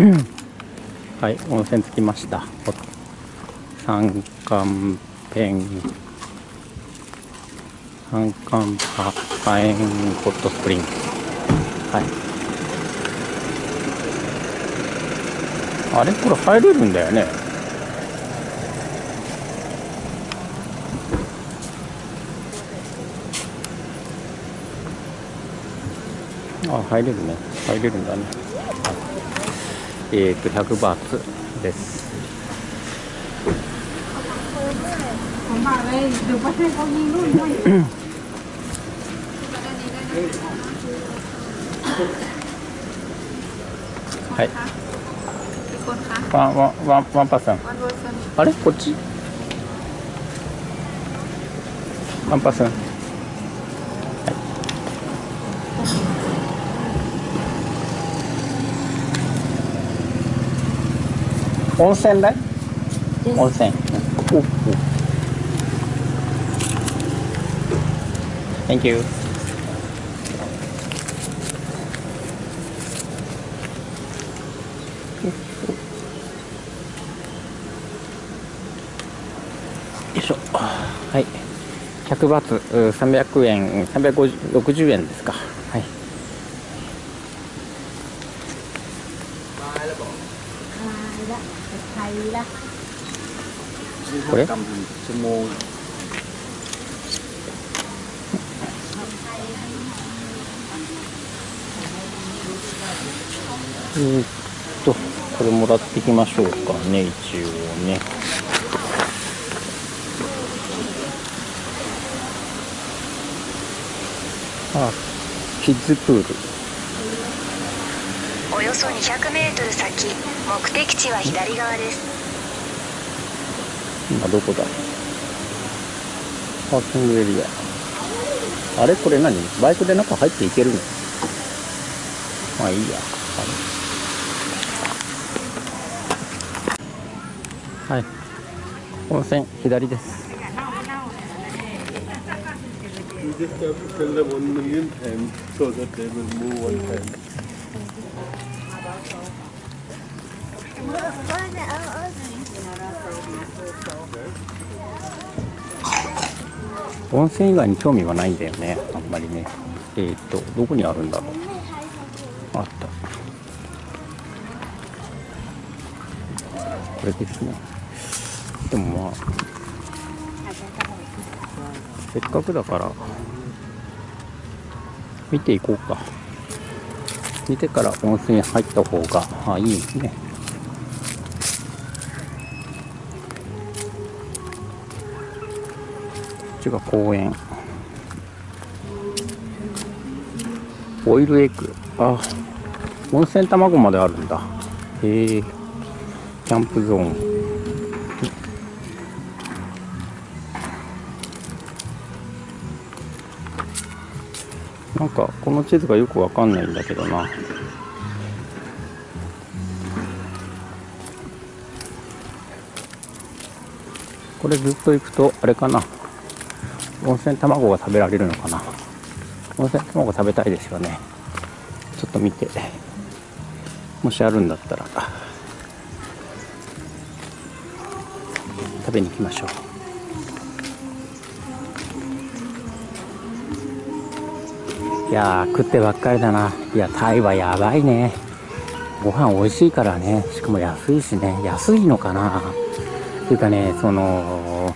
はい温泉着きました。三冠ペン三冠パパエンホットスプリング。はい。あれこれ入れるんだよね。あ入れるね。入れるんだね。えっ、ー、と100バーツです。はい。ワンワンワンワンパーソンあれ？こっち？ワンパーソ温泉代温泉。おお Thank you. よいしょ。はい。100バーツ300円360円ですか。はいこれ？えー、っとこれもらっていきましょうかね一応ね。あキッズプール。およそ200メートル先目的地は左側です。今どこだ？パーキングエリア。あれ？これ何？バイクで中入っていけるの？まあいいや。はい。温泉左です温泉以外に興味はないんだよねあんまりね。えー、っとどこにあるんだろう。あった。これですね。でもまあせっかくだから見ていこうか。見てから温泉入った方があいいね。っちが公園。オイルエッグ。あ温泉卵まであるんだ。へえ。キャンプゾーン。なんかこの地図がよくわかんないんだけどな。これずっと行くとあれかな。温泉卵が食べられるのかな？温泉卵食べたいですよね。ちょっと見て。もしあるんだったら。食べに行きましょう。いや食ってばっかりだな。いやタイはやばいね。ご飯美味しいからね。しかも安いしね。安いのかな。っていうかねその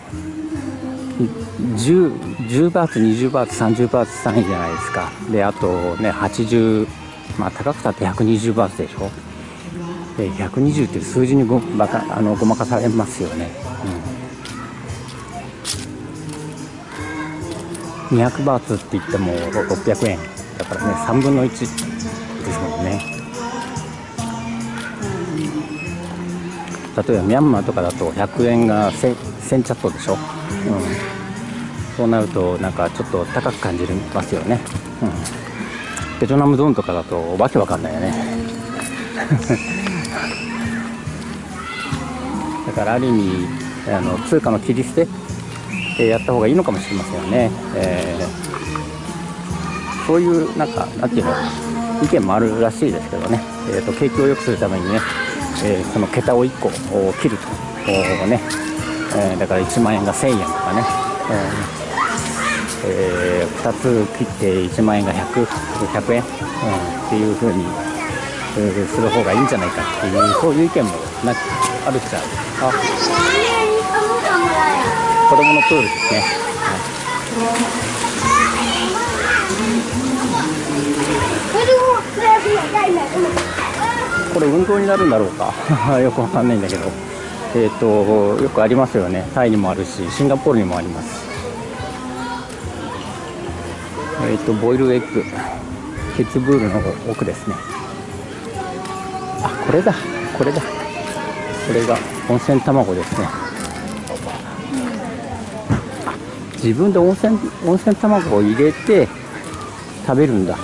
10, バーツ20バーツ30バーツ単位じゃないですか。であとね80まあ高くたって120バーツでしょ。で120って数字にごばかあのごまかされますよね、うん、200バーツって言っても600円だからね3分の1ですもんね。例えばミャンマーとかだと100円が 1000, チャットでしょ、そうなるとなんかちょっと高く感じますよね、うん、ベトナムゾーンとかだとわけわかんないよね。だからある意味あの通貨の切り捨てでやった方がいいのかもしれませんよね、えー、そういうなんかなんていうの意見もあるらしいですけどね。えー、と景気を良くするためにね、えーその桁を1個お切ると。おね、えーだから1万円が1000円とかね、え2つ切って1万円が 100, 100円、うん、っていう風に、えーする方がいいんじゃないかっていうそういう意見もなあるっちゃあ子供のプールですね、はい。これ運動になるんだろうか？よくわかんないんだけど。えっ、とよくありますよね。タイにもあるしシンガポールにもあります。えっ、とボイルエッグ。ケツブールの奥ですね。あこれだ。これだ。これが温泉卵ですね。自分で温泉温泉卵を入れて食べるんだ。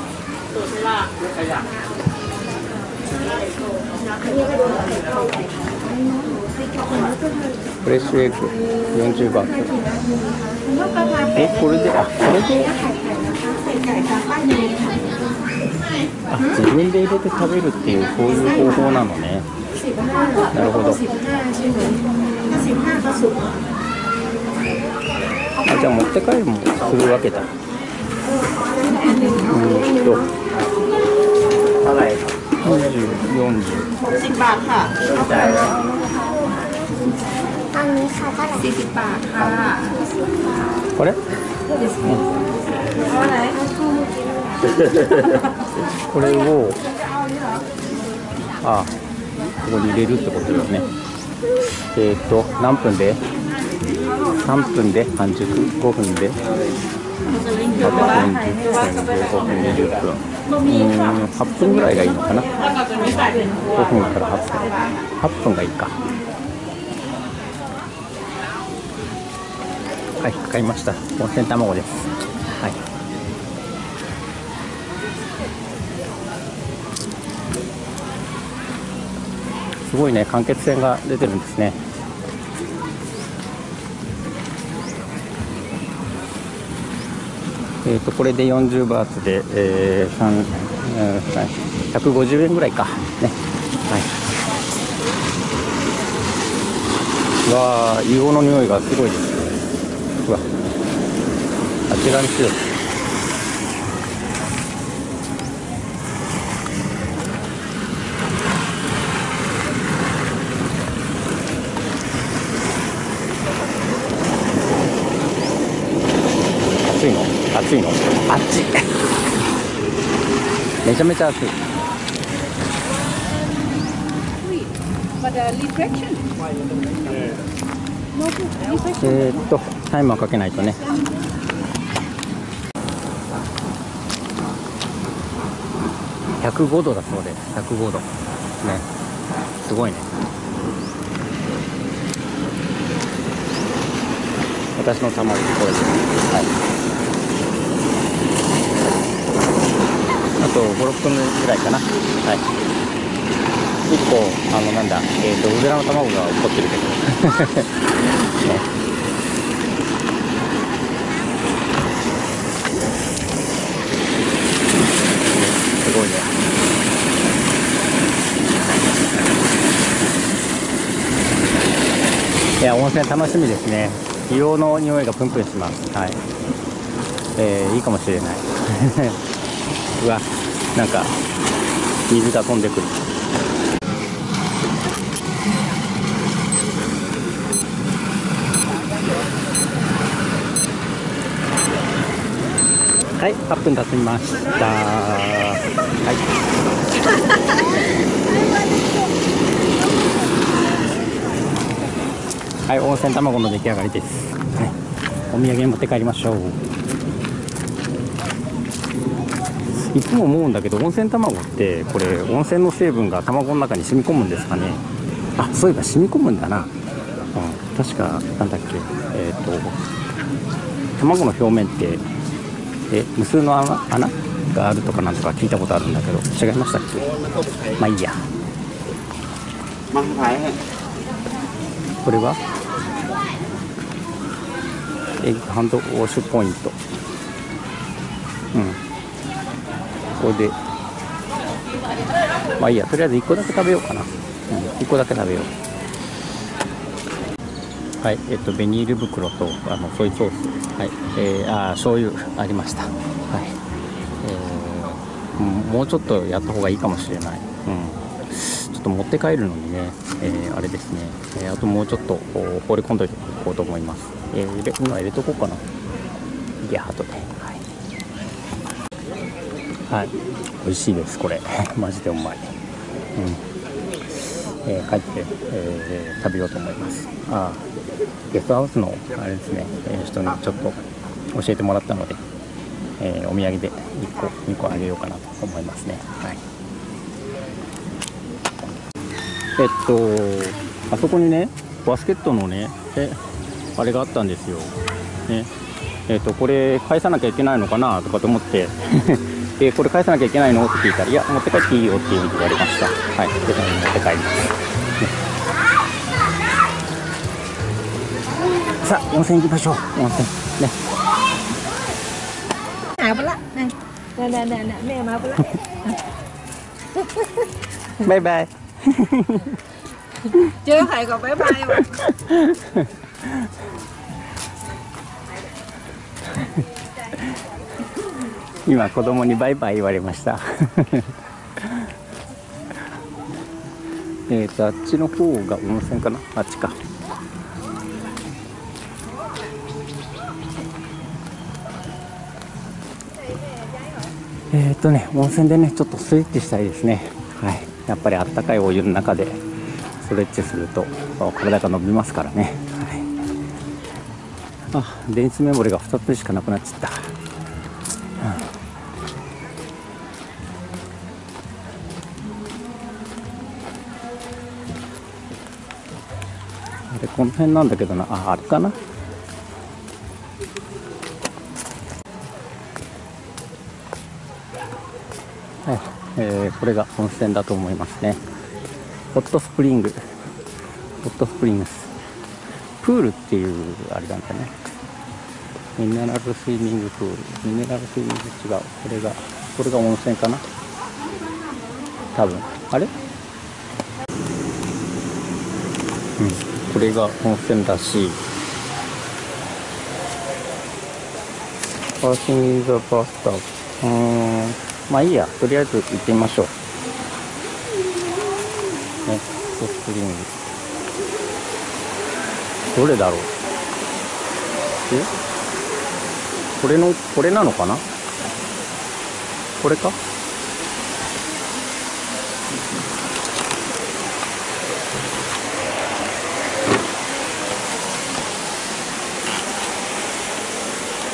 フレッシュエッグ40バーツえこれであこれであ自分で入れて食べるっていうそういう方法なのねなるほどあじゃあ持って帰るもするわけだうーんと4040 สิบบาทค่ะ อันนี้ค่ะเท่าไหร่ สี่สิบบาทค่ะ これเอาอะไร これをあここに入れるってことよねえっ、と何分で3分で半熟5分で8分10分15分20分うーん8分ぐらいがいいのかな5分から8分8分がいいか はい買いました。温泉卵です。はい。すごいね間欠泉が出てるんですね。えー、とこれで40バーツで、えー、3えー150円ぐらいか。ね。はい。わあ硫黄の匂いがすごいです。あちらにしよう。暑いの？暑いの？暑い。めちゃめちゃ暑い。But uh, えー、っとタイマーかけないとね。105度だそうです105度。ね。すごいね。私の卵これです。はい。あと56分ぐらいかな。はい。1個あのなんだえー、とうずらの卵が落っこってるけど。ね。すごいね。いや温泉楽しみですね。硫黄の匂いがプンプンします。はい。えー、いいかもしれない。うわなんか水が飛んでくる。はい、8分経ちました。はい。はい、温泉卵の出来上がりです。ね、お土産持って帰りましょう。いつも思うんだけど、温泉卵って、これ、温泉の成分が卵の中に染み込むんですかね。あ、そういえば染み込むんだな。うん、確か、なんだっけ、えっ、と、卵の表面って、え無数の穴穴があるとかなんとか聞いたことあるんだけど違いましたっけ？まあいいや。これは？エッグハンドウォッシュポイント。うん。ここで。まあいいや。とりあえず1個だけ食べようかな、うん、1個だけ食べよう。はいえっとビニール袋とあのソイソース。はいえー、あ醤油ありました。はいえー、もうちょっとやった方がいいかもしれない。うん。ちょっと持って帰るのにね、えー、あれですね、えー、あともうちょっと放り込んどいておこうと思います、えー、入れ今入れとこうかな。いや後ではい、はい、美味しいですこれ。マジでうまいうん。えー、帰って、えー、食べようと思います。あゲストハウスのあれですね、え、人にちょっと教えてもらったので、えお土産で1個2個あげようかなと思いますね。はい。えっとあそこにねバスケットのねえあれがあったんですよ、ね。えっとこれ返さなきゃいけないのかなとかと思って。でこれ返さなきゃいけないの？って聞いたらいや持って帰っていいよっていうふうに言われました。はい。でそれ持って帰ります、ね、さあ温泉行きましょう。温泉。ね。nào bớt nè nè nè nè nè mẹ mà bớt バイバイ。chưa thầy còn mà 今子供にバイバイ言われました。えっとあっちの方が温泉かな？あっちか。えっ、とね温泉でねちょっとスイッチしたいですね。はい。やっぱりあったかいお湯の中でストレッチすると体が伸びますからね、はい、あ電池メモリが2つしかなくなっちゃった、あれこの辺なんだけどな。ああれかな。はい、えー、これが温泉だと思いますね。ホットスプリング。ホットスプリングスプールっていうあれなんだね。ミネラルスイミングプール。ミネラルスイミング違う。これがこれが温泉かな。多分。あれ？うん。これが温泉だし。パーキングザバスタ。ーうん。まあいいや。とりあえず行ってみましょう。ね。ソフトリングどれだろう。え？これのこれなのかな？これか？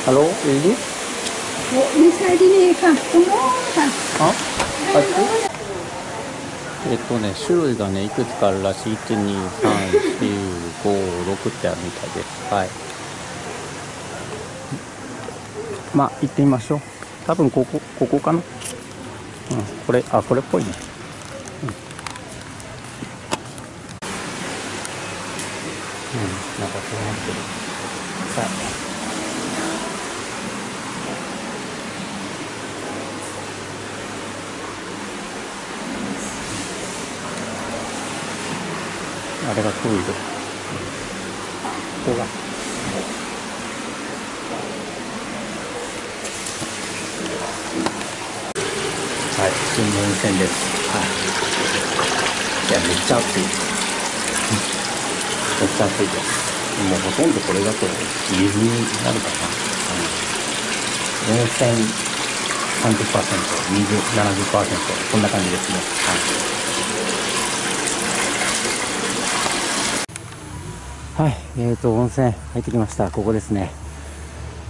っちえっとね種類がねいくつかあるらしい。12345ってあるみたいです。はい。まあ行ってみましょう。多分ここここかな。うんこれあこれっぽいね。うん、うん、なんかそうなってる。さああれがトイレここがはい。普通の温泉です。はい。いやめっちゃ暑い。めっちゃ暑いです。もうほとんどこれだと水になるかな、うん、温泉30%水70%こんな感じですね。はいはい、えーと、温泉入ってきました。ここですね。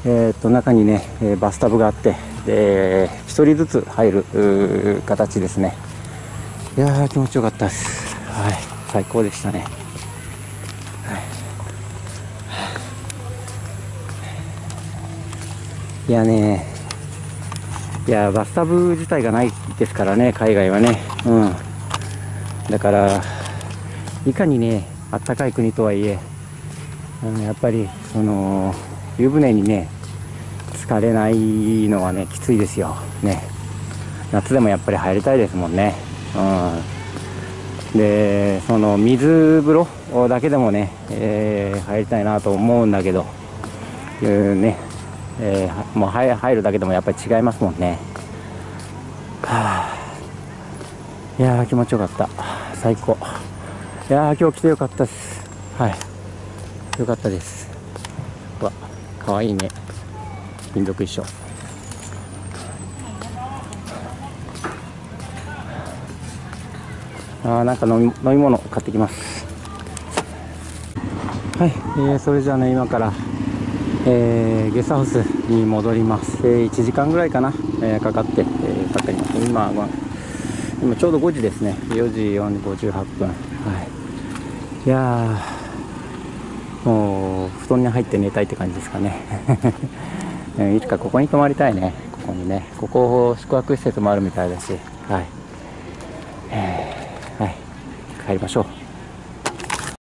えーと、中にね、えバスタブがあって、で、1人ずつ入る形ですね。いやー、気持ちよかったです。はい、最高でしたね。はい、いやね、いや、バスタブ自体がないですからね、海外はね。うん。だから、いかにね、あったかい国とはいえ、やっぱりその湯船にね疲れないのはねきついですよ。ね。夏でもやっぱり入りたいですもんね。うん、でその水風呂だけでもね、えー入りたいなと思うんだけどいうね、えーもう入るだけでもやっぱり違いますもんね。はあ。いやー気持ちよかった。最高。いやー今日来てよかったです。はい。よかったです。わかわいいね。民族衣装。あーなんか飲み飲み物買ってきます。はい、えーそれじゃあね今から、えーゲストハウスに戻ります、えー1時間ぐらいかな、えーかかって、えーかかります。今は今ちょうど5時ですね。4時58分。はい。いやー。布団に入って寝たいって感じですかね。いつかここに泊まりたいね。ここにね。ここ宿泊施設もあるみたいだし。はい、えーはい。帰りましょう。